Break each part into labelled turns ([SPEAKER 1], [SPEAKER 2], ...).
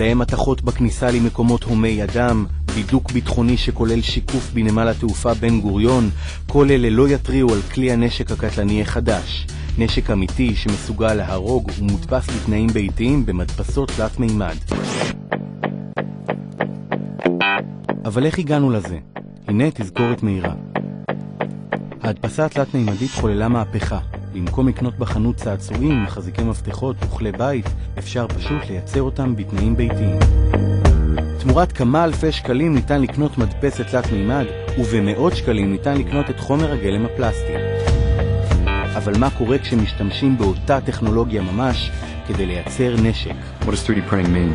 [SPEAKER 1] גלאי מתכות בכניסה למקומות הומי אדם, בידוק ביטחוני שכולל שיקוף בנמל התעופה בן גוריון, כל אלה לא יתריעו על כלי הנשק הקטלני החדש. נשק אמיתי שמסוגל להרוג ומודפס בתנאים ביתיים במדפסות תלת מימד. אבל איך הגענו לזה? הנה תזכורת מהירה. ההדפסה התלת-מימדית חוללה מהפכה. במקום לקנות בחנות צעצועים, מחזיקי מפתחות וכלי בית, אפשר פשוט לייצר אותם בתנאים ביתיים. תמורת כמה אלפי שקלים ניתן לקנות מדפסת תלת-מימד, ובמאות שקלים ניתן לקנות את חומר הגלם הפלסטי. אבל מה קורה כשמשתמשים באותה טכנולוגיה ממש כדי לייצר נשק?
[SPEAKER 2] What does 3D printing mean?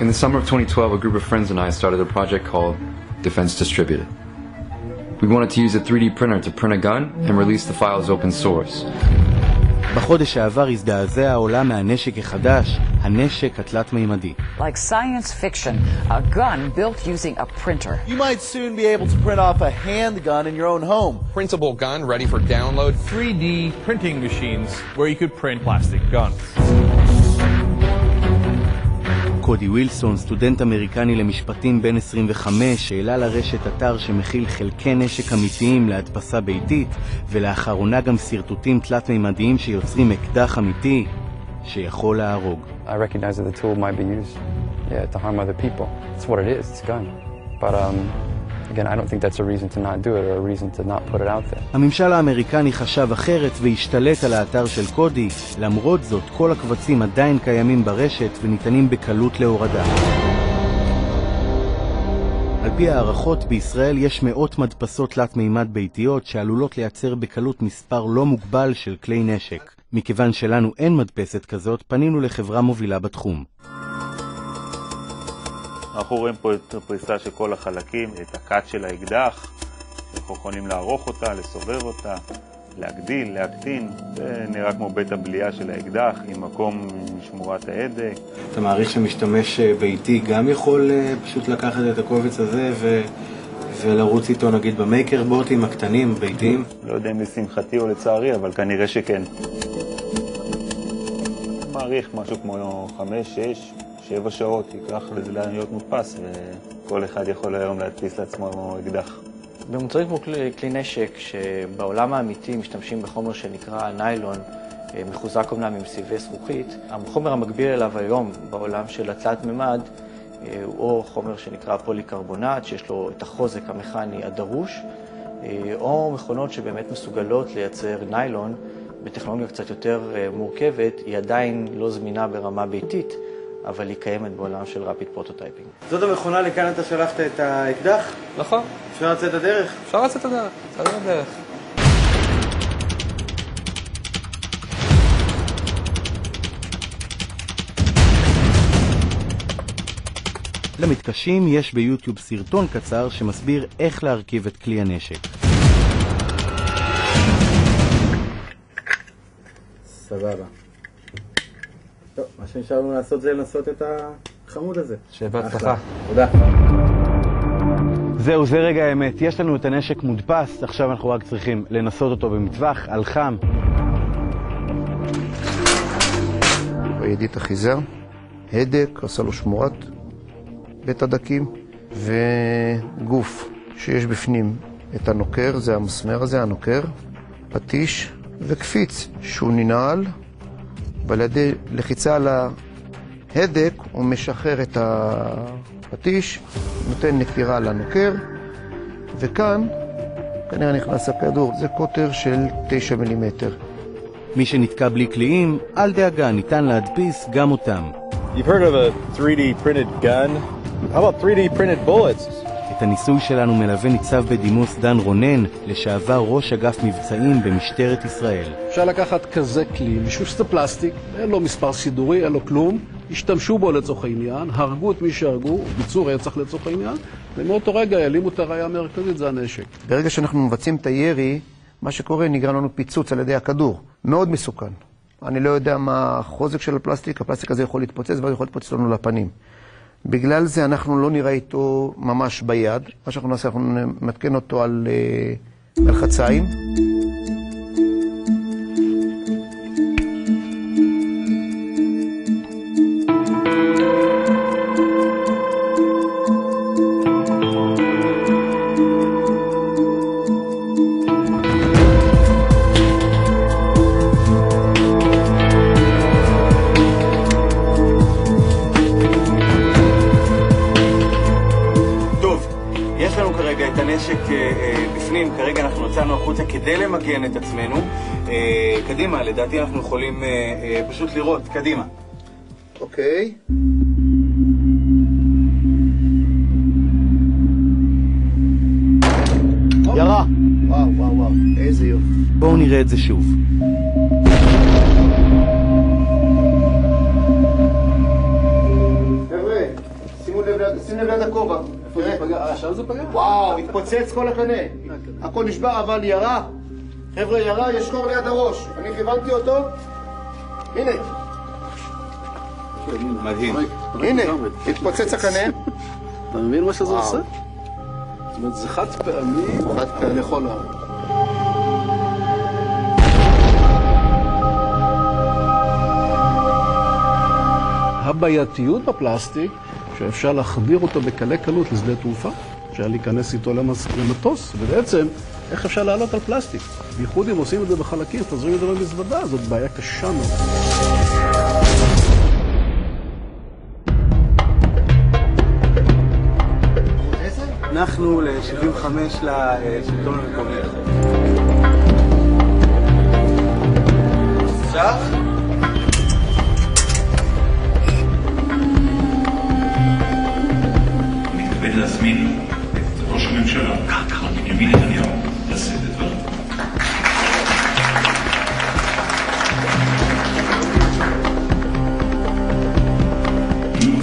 [SPEAKER 2] In the summer of 2012, a group of friends and I started a project called Defense Distributed. We wanted to use a 3D printer to print a gun and release the files open source.
[SPEAKER 1] בחודש שעבר הזדעזע העולם מהנשק החדש, הנשק התלת-מימדי.
[SPEAKER 3] Like science fiction, a gun built using a printer.
[SPEAKER 4] You might soon be able to print off a handgun in your own home.
[SPEAKER 5] printable gun ready for download.
[SPEAKER 6] 3D printing machines where you could print plastic guns.
[SPEAKER 1] קודי ווילסון, סטודנט אמריקני למשפטים בן 25, העלה לרשת אתר שמכיל חלקי נשק אמיתיים להדפסה ביתית, ולאחרונה גם שרטוטים תלת-מימדיים שיוצרים אקדח אמיתי שיכול להרוג.
[SPEAKER 7] I yeah. But um,
[SPEAKER 1] הממשל האמריקני חשב אחרת והשתלט על האתר של קודי, למרות זאת כל הקבצים עדיין קיימים ברשת וניתנים בקלות להורדה. על פי הערכות, בישראל יש מאות מדפסות תלת-מימד ביתיות שעלולות לייצר בקלות מספר לא מוגבל של כלי נשק. מכיוון שלנו אין מדפסת כזאת, פנינו לחברה מובילה בתחום.
[SPEAKER 8] אנחנו רואים פה את הפריסה של כל החלקים, את הקאט של האקדח, שאנחנו יכולים לערוך אותה, לסובב אותה, להגדיל, להקטין, זה נראה כמו בית הבליעה של האקדח, עם מקום עם שמורת ההדק.
[SPEAKER 1] אתה מעריך שמשתמש ביתי גם יכול פשוט לקחת את הקובץ הזה ו... ולרוץ איתו נגיד במייקר בוטים הקטנים, ביתיים?
[SPEAKER 8] לא יודע אם לשמחתי או לצערי, אבל כנראה שכן. מעריך משהו כמו חמש, שש, שבע שעות ייקח לזה להיות מודפס, וכל אחד יכול היום להדפיס לעצמו אקדח.
[SPEAKER 9] במוצרים כמו כלי, כלי נשק, שבעולם האמיתי משתמשים בחומר שנקרא ניילון, מחוזק אומנם עם סיבי זכוכית, החומר המקביל אליו היום בעולם של התלת מימד הוא או חומר שנקרא פוליקרבונט, שיש לו את החוזק המכני הדרוש, או מכונות שבאמת מסוגלות לייצר ניילון בטכנולוגיה קצת יותר מורכבת, היא עדיין לא זמינה ברמה ביתית, אבל היא קיימת בעולם של rapid prototyping.
[SPEAKER 1] זאת המכונה, לכאן אתה שלחת את האקדח?
[SPEAKER 5] נכון.
[SPEAKER 1] אפשר לצאת לדרך?
[SPEAKER 5] אפשר לצאת לדרך, לצאת לדרך.
[SPEAKER 1] למתקשים יש ביוטיוב סרטון קצר שמסביר איך להרכיב את כלי הנשק. סבבה. טוב, מה שנשאר לנו לעשות זה לנסות את החמוד הזה.
[SPEAKER 5] שבהצלחה.
[SPEAKER 1] תודה. זהו, זה רגע האמת. יש לנו את הנשק מודפס, עכשיו אנחנו רק צריכים לנסות אותו במטווח, על חם.
[SPEAKER 10] ידית החיזר, הדק, עשה לו שמורת בית הדקים, וגוף שיש בפנים את הנוקר, זה המסמר הזה, הנוקר, פטיש וקפיץ שהוא ננעל, ועל ידי לחיצה על ההדק הוא משחרר את הפטיש, נותן נקירה לנוקר, וכאן כנראה נכנס הכדור, זה קוטר של 9 מילימטר.
[SPEAKER 1] מי שנתקע בלי קליעים, אל דאגה, ניתן להדפיס גם אותם.
[SPEAKER 6] You've heard of a 3D printed gun? How about 3D printed bullets?
[SPEAKER 1] את הניסוי שלנו מלווה ניצב בדימוס דן רונן, לשעבר ראש אגף מבצעים במשטרת ישראל.
[SPEAKER 11] אפשר לקחת כזה כלי, משום שזה פלסטיק, אין לו מספר סידורי, אין לו כלום, השתמשו בו לצורך העניין, הרגו את מי שהרגו, ביצעו רצח לצורך העניין, ומאותו רגע העלימו את הראייה המרכזית, זה הנשק.
[SPEAKER 10] ברגע שאנחנו מבצעים את הירי, מה שקורה, נגרם לנו פיצוץ על ידי הכדור. מאוד מסוכן. אני לא יודע מה החוזק של הפלסטיק, הפלסטיק הזה יכול להתפוצץ ואז יכול להתפוצץ לנו לפנים. בגלל זה אנחנו לא נראה איתו ממש ביד. מה שאנחנו נעשה, אנחנו נמתקן אותו על כרגע את הנשק אה, אה, בפנים, כרגע אנחנו יצאנו
[SPEAKER 1] החוצה כדי למגן את עצמנו. אה, קדימה, לדעתי אנחנו יכולים פשוט לראות, קדימה.
[SPEAKER 10] אוקיי. ירה. וואו, וואו, וואו, איזה יופי.
[SPEAKER 1] בואו נראה את זה שוב.
[SPEAKER 10] שימו לב ליד- שים לב ליד הכובע. תראה.
[SPEAKER 11] אה, שם זה פגע?
[SPEAKER 10] וואו, התפוצץ כל הקנה. הכל נשבר, אבל ירה. חבר'ה, ירה, יש קור ליד הראש. אני כיוונתי אותו. הנה,
[SPEAKER 1] מדהים.
[SPEAKER 10] הנה, התפוצץ הקנה.
[SPEAKER 11] אתה מבין מה שזה. עושה? זאת אומרת, זה חד פעמי,
[SPEAKER 10] חד פעמי.
[SPEAKER 11] אבל יכול להרוג. הבעייתיות בפלסטיק, שאפשר להחדיר אותו בקלי קלות לשדה תעופה, אפשר להיכנס איתו למס- למטוס, ובעצם, איך אפשר לעלות על פלסטיק? בייחוד אם עושים את זה בחלקים, מפזרים את זה במזוודה, זאת בעיה קשה מאוד.
[SPEAKER 1] אנחנו ל-75 לשלטון המקומי. עכשיו?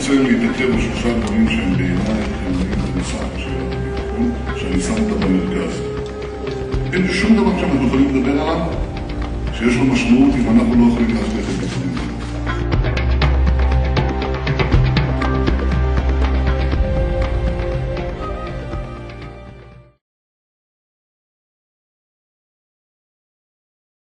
[SPEAKER 12] רוצה להתעכב על שלושה דברים שהם בעיניי חיוניים בנוסף של הביטחון, שאני שם אותם במרכז. אין שום דבר שאנחנו יכולים לדבר עליו שיש לו משמעות אם אנחנו לא יכולים להבטיח את ביטחוננו.